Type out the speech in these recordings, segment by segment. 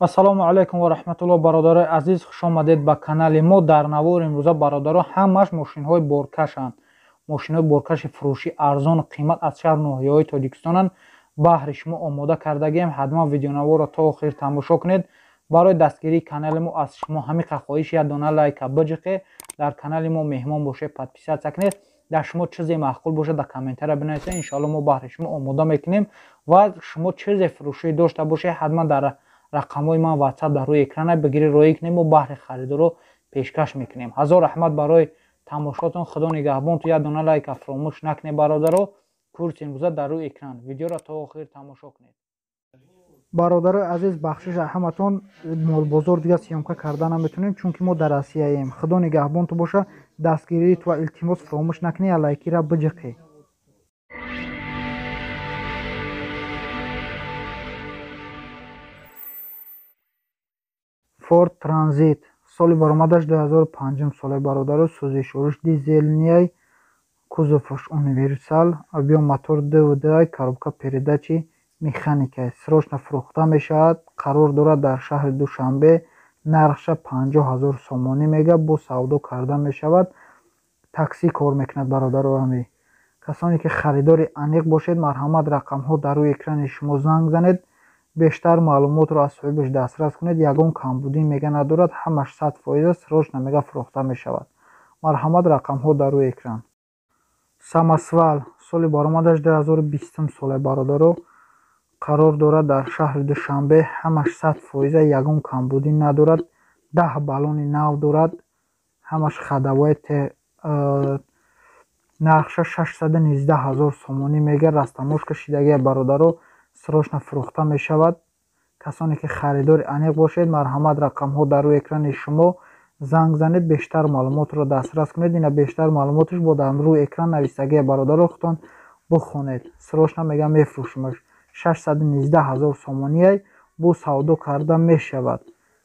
ассалому алайкум ва раҳматуллоҳ бародарои азиз хушомадед ба канали мо. Дар навор имрӯза бародаро ҳамаш мошинҳои боркашанд. Мошинҳои боркаши фурӯшӣ арзону қимат аз шаҳр ноҳияҳои тоҷикистонанд. Баҳри шумо омода кардагием. Ҳатман видеонаворро то охир тамошо кунед. Барои дастгирии канали мо аз шумо ҳамиқа хоҳиш як дона лайка биҷиқе дар канали мо меҳмон бошед подписатсия кунед. Дар шумо чизе маъқул бошад дар комментария бинависед иншоалло мо баҳри шумо омода мекунем ва шумо чизе фурӯшӣ дошта бошед ҳатман дар рақамҳои ман ватсап дар рӯи экрана бигирӣ роӣ кунем мо баҳри харидоро пешкаш мекунем. Ҳазор раҳмат барои тамошотон. Худо нигаҳбон ту як дона лайка фаромӯш накунед бародаро курси имрӯза дар рӯи экран. Видеоро то охир тамошо кунед. Бародарои азиз бахшиш ҳаматон молбозор дига сиёмка карда наметонем чунки мо дар россияем худо нигаҳбонту боша дастгириту ва илтимос фаромӯш накунед я лайкира форд транзит соли баромадаш 2005 соле бародару сӯзишоруш дизелнияй кузоваш универсал объем мотор двд коробка передачи механика срочно фурӯхта мешавад. Қарор дорад дар шаҳри душанбе нархша 50000 сомонӣ мега бо савдо карда мешавад. Таксӣ кор мекунад бародару ами касоне ки харидори аниқ бошед марҳамат рақамҳо дар рӯи экрани шумо занг занед бештар маълумотро аз соҳибаш дастрас кунед ягон камбудӣ мега надорад ҳамаш сад фоиза срочно мега фурӯхта мешавад. Марҳамат рақамҳо дар рӯи экран. Самасвал соли баромадаш 2020 соле бародаро қарор дорад дар шаҳри душанбе ҳамаш сад фоиза ягон камбудӣ надорад даҳ баллони нав дорад ҳамаш хадавои нархша шашсаду низдаҳ ҳазор сомонӣ мега растамошка шидагия бародаро срочно фурӯхта мешавад. Касоне ки харидори аниқ бошед марҳамат рақамҳо дар рӯи экрани шумо занг занед бештар маълумотро дастрас кунед. Ина бештар маълумоташ бо дар рӯи экран навистагия бародарохтон бихонед срочно мега мефурӯшимаш. шашсаду низдаҳ ҳазор сомонияй бо савдо карда мешавад.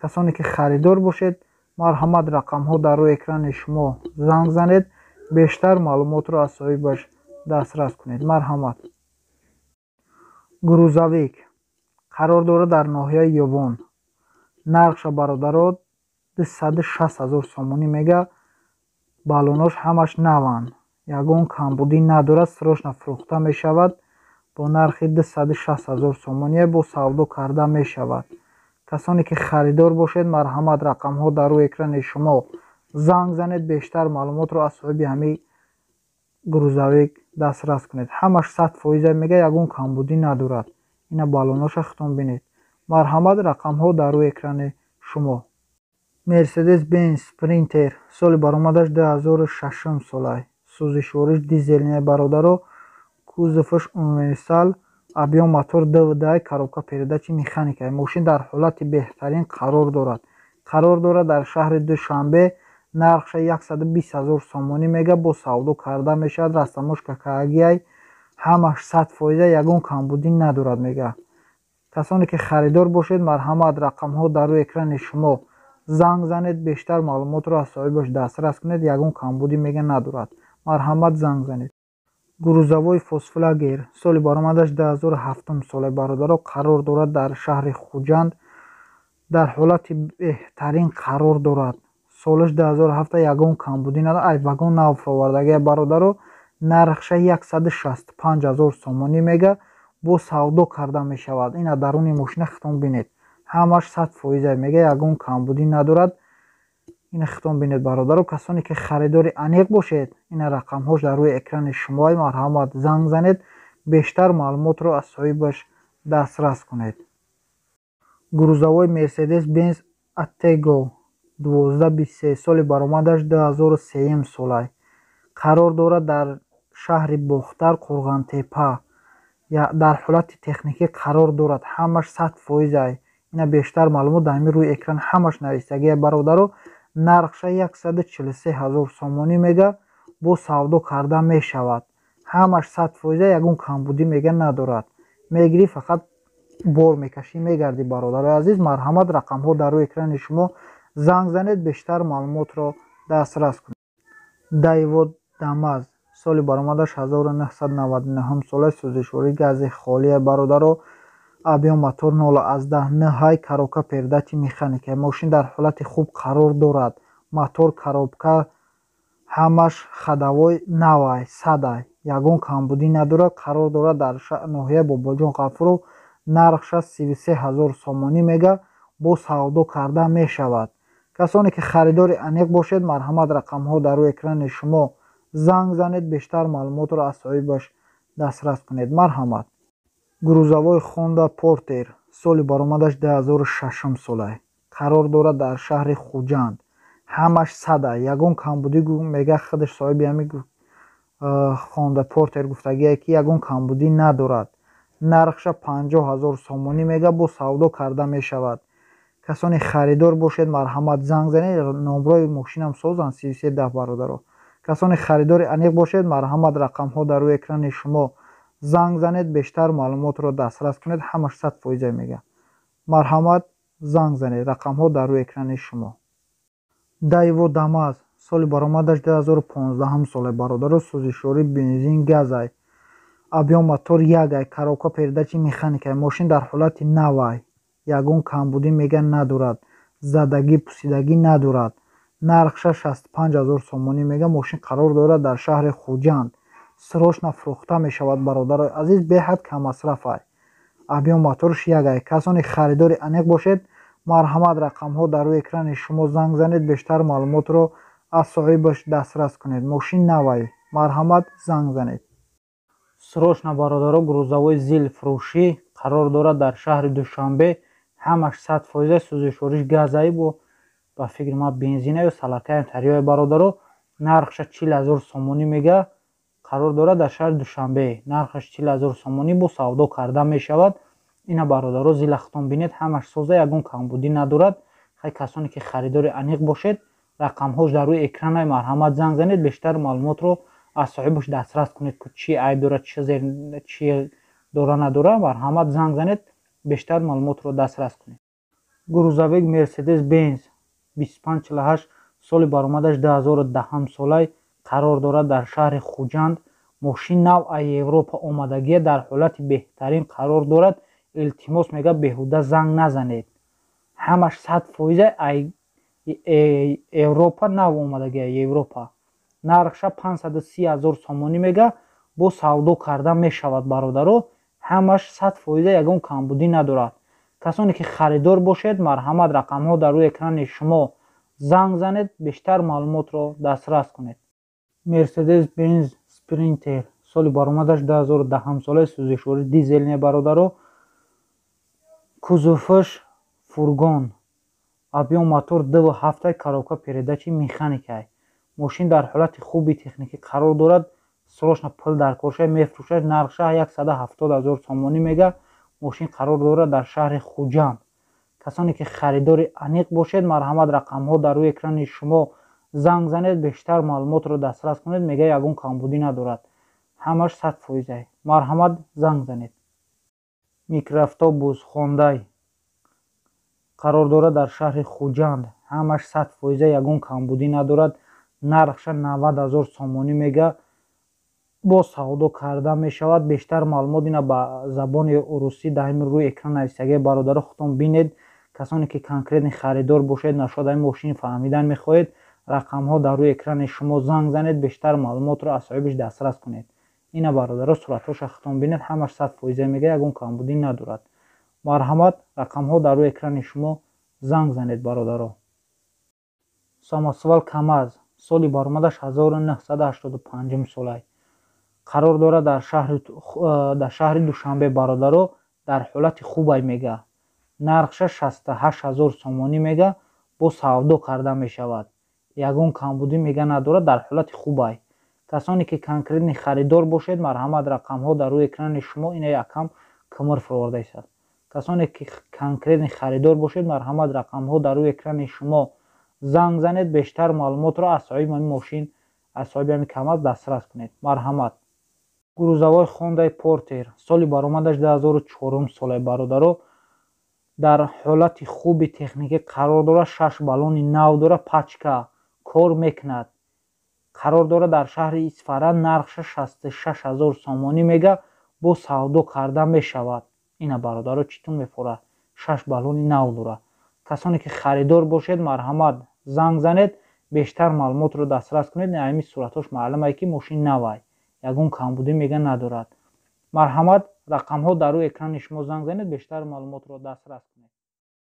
Касоне ки харидор бошед марҳамат рақамҳо дар рӯи экрани шумо занг занед бештар маълумотро аз соҳибаш дастрас кунед. Марҳамат грузовик қарор дорад дар ноҳияи ёвон нархша бародаро дусаду шаст ҳазор сомонӣ мега баллонош ҳамаш наванд ягон камбудӣ надорад срочно фурӯхта мешавад бо нархи дусаду шаст ҳазор сомоние бо савдо карда мешавад касоне ки харидор бошед марҳамат рақамҳо дар рӯи экрани шумо занг занед бештар маълумотро аз соҳиби ҳамин грузовик дастрас кунед. Ҳамаш сад фоиза мега ягон камбудӣ надорад. Ина баллоноша хитон бинед. Марҳамат рақамҳо дар рӯи экрани шумо. Мерседес бенс спринтер соли баромадаш 2006 солай. Сӯзишвориш дизелния бародаро кузоваш универсал объем мотор двд коробка передачи механика мошин дар ҳолати беҳтарин қарор дорад. Қарор дорад дар шаҳри душанбе яксаду бист ҳазор сомонӣ мега бо савдо карда мешавад. Растамошка каагиай ҳамаш сад фоиза ягон камбудӣ надорад мега. Касоне ки харидор бошед марҳамат рақамҳо дар рӯи экрани шумо занг занед бештар маълумотро аз соҳибаш дастрас кунед ягон камбудӣ мега надорад. Марҳамат занг занед. Грузовой фосфлагер соли баромадаш 2007 соле бародаро қарор дорад дар шаҳри хуҷанд. Дар ҳолати беҳтарин қарор дорад солиш 2007 ягон камбудӣ надорад ай вагон навфровардагия бародаро нархша яксаду шасту панҷ ҳазор сомонӣ мега бо савдо карда мешавад. Ина даруни мошина хитон бинед. Ҳамаш сад фоиза мега ягон камбудӣ надорад. Ина хитон бинед бародаро. Касоне ки харидори аниқ бошед ина рақамҳош дар рӯи экрани шумо марҳамат занг занед бештар маълумотро аз соҳибаш дастрас кунед. Грузовой мерседес бенз атего 1223 соли баромадаш 2003 солай. Қарор дорад дар шаҳри бохтар қурғантепа. Дар ҳолати техникӣ қарор дорад. Ҳамаш сад фоиза ина бештар маълумот дар ҳамин рӯи экран ҳамаш навистагия бародаро нархша яксаду чилсе ҳазор сомонӣ мега бо савдо карда мешавад. Ҳамаш сад фоиза ягон камбудӣ мега надорад. Мегирӣ фақат бор мекашӣ мегарди бародари азиз марҳамат рақамҳо дар рӯи экрани шумо занг занед бештар маълумотро дастрас кунед дайвод дамаз соли баромадаш 1999 сола сӯзишворӣ гази холия бародаро абён мотор 0 ниҳай коробка передачи механикае мошин дар ҳолати хуб қарор дорад. Мотор коробка ҳамаш хадавои навай садай ягон камбудӣ надорад. Қарор дорад дар ноҳияи бобоҷон ғафуров нархша ссе ҳазор сомонӣ мега бо савдо карда мешавад касоне ки харидори аниқ бошед марҳамат рақамҳо дар рӯи экрани шумо занг занед бештар маълумотро аз соҳибаш дастрас кунед. Марҳамат. Грузовой хонда портер соли баромадаш 2006 сола қарор дорад дар шаҳри хуҷанд. Ҳамаш сада ягон камбудӣ мега худаш соҳиби ҳами хонда портер гуфтагие ки ягон камбудӣ надорад. Нархша панҷоҳ ҳазор сомонӣ мега бо савдо карда мешавад касоне харидор бошед марҳамат занг занед номрои мошинам созанд ссе даҳ бародаро. Касоне харидори аниқ бошед марҳамат рақамҳо дар рӯи экрани шумо. Занг занед бештар маълумотро дастрас кунед ҳамаш сад фоиза мега. Марҳамат занг занед рақамҳо дар рӯи экрани шумо. Дайво дамаз соли баромадаш 2015 соле бародаро сӯзишворӣ бензин газай. Абён мотор ягай коробка передачи механикае мошин дар ҳолати навай ягон камбудӣ мега надорад задагӣ пусидагӣ надорад нархша 65 0 сомонӣ мега мошин қарор дорад дар шаҳри хуҷанд срочно фурӯхта мешавад бародарои азиз беҳад камасрафай абён моторш ягай касоне харидори аниқ бошед марҳамат рақамҳо дар рӯи экрани шумо занг занед бештар маълумотро аз соҳибаш дастрас кунед. Мошин навай марҳамат занг занед. Срочно бародаро грузовой зил фурӯшӣ қарор дорад дар шаҳри душанбе ҳамаш сад фоиза сӯзишвориш газаи бо ба фикри ма бензинаю салатаи тарёи бародаро нархша чил ҳазор сомонӣ мега қарор дорад дар шаҳри душанбе. Нархаш чил ҳазор сомонӣ бо савдо карда мешавад. Ина бародаро зилахтон бинед ҳамаш соза ягон камбудӣ надорад. Хай касоне ки харидори аниқ бошед рақамҳош дар рӯи экранай марҳамат занг занед бештар маълумотро аз соҳибаш дастрас кунед ки чи айб дорад чи дора надора марҳамат занг занед бештар маълумотро дастрас кунед грузовик мерседес бенз 2548 соли баромадаш 2010 солай қарор дорад дар шаҳри хуҷанд. Мошин навъи европа омадагия дар ҳолати беҳтарин қарор дорад. Илтимос мега беҳуда занг назанед. Ҳамаш сад фоиза европа нав омадагия европа. Нархша 530 ҳазор сомонӣ мега бо савдо карда мешавад бародаро ҳамаш сад фоиза ягон камбудӣ надорад. Касоне ки харидор бошед марҳамат рақамҳо дар рӯи экрани шумо занг занед бештар маълумотро дастрас кунед. Мерседес бенз спринтер соли баромадаш 2010 солаи сӯзишворӣ дизелне бародаро кузуфаш фургон абён мотор дв ҳафтай коробка передачи механикай. Мошин дар ҳолати хуби техникӣ қарор дорад срочно пул дар коршай мефурӯшад нархша 170 ҳазор сомонӣ мега мошин қарор дорад дар шаҳри хуҷанд касоне ки харидори аниқ бошед марҳамат рақамҳо дар рӯи экрани шумо занг занед бештар маълумотро дастрас кунед мега ягон камбудӣ надорад. Ҳамаш сад фоиза марҳамат занг занед. Микроавтобус хондай қарор дорад дар шаҳри хуҷанд ҳамаш сад фоиза ягон камбудӣ надорад. Нархша навад ҳазор сомонӣ мега бо савдо карда мешавад бештар маълумот ина ба забони урусӣ дар ҳамин рӯи экран нависагии бародаро худтон бинед. Касоне ки конкретни харидор бошед нашояд ҳамин мошини фаҳмидан мехоҳед рақамҳо дар рӯи экрани шумо занг занед бештар маълумотро аз соҳибаш дастрас кунед. Ина бародаро суратҳоша худтон бинед ҳамаш сад фоиза мега ягон камбудӣ надорад. Марҳамат рақамҳо дар рӯи экрани шумо занг занед бародаро. Самосвал камаз соли баромадаш 1985 солай қарор дорад дар шаҳри душанбе бародаро дар ҳолати хубай мега. Нархша 68 ҳазор сомонӣ мега бо савдо карда мешавад. Ягон камбудӣ мега надорад дар ҳолати хубай. Касоне ки конкретни харидор бошед марҳамат рақамҳо дар рӯи экрани шумо ина якам кумр фурварда истад касоне ки конкретни харидор бошед марҳамат рақамҳо дар рӯи экрани шумо занг занед бештар маълумотро аз соҳиби ҳамин мошин аз соҳиби ҳамин камаз дастрас кунед. Марҳамат грузовой хондаи портер соли баромадаш 2004 солаи бародаро дар ҳолати хуби техникӣ қарор дорад шаш баллони нав дора пачка кор мекунад. Қарор дорад дар шаҳри исфара нархша 66 ҳазор сомонӣ мега бо савдо карда мешавад. Ина бародаро чӣ тун мефора шаш баллони нав дора. Касоне ки харидор бошед марҳамат занг занед бештар маълумотро дастрас кунед ами суратҳош маълумае ки мошин навай ягон камбудӣ мега надорад. Марҳамат рақамҳо дар рӯи экрани шумо занг занед бештар маълумотро дастрас кунед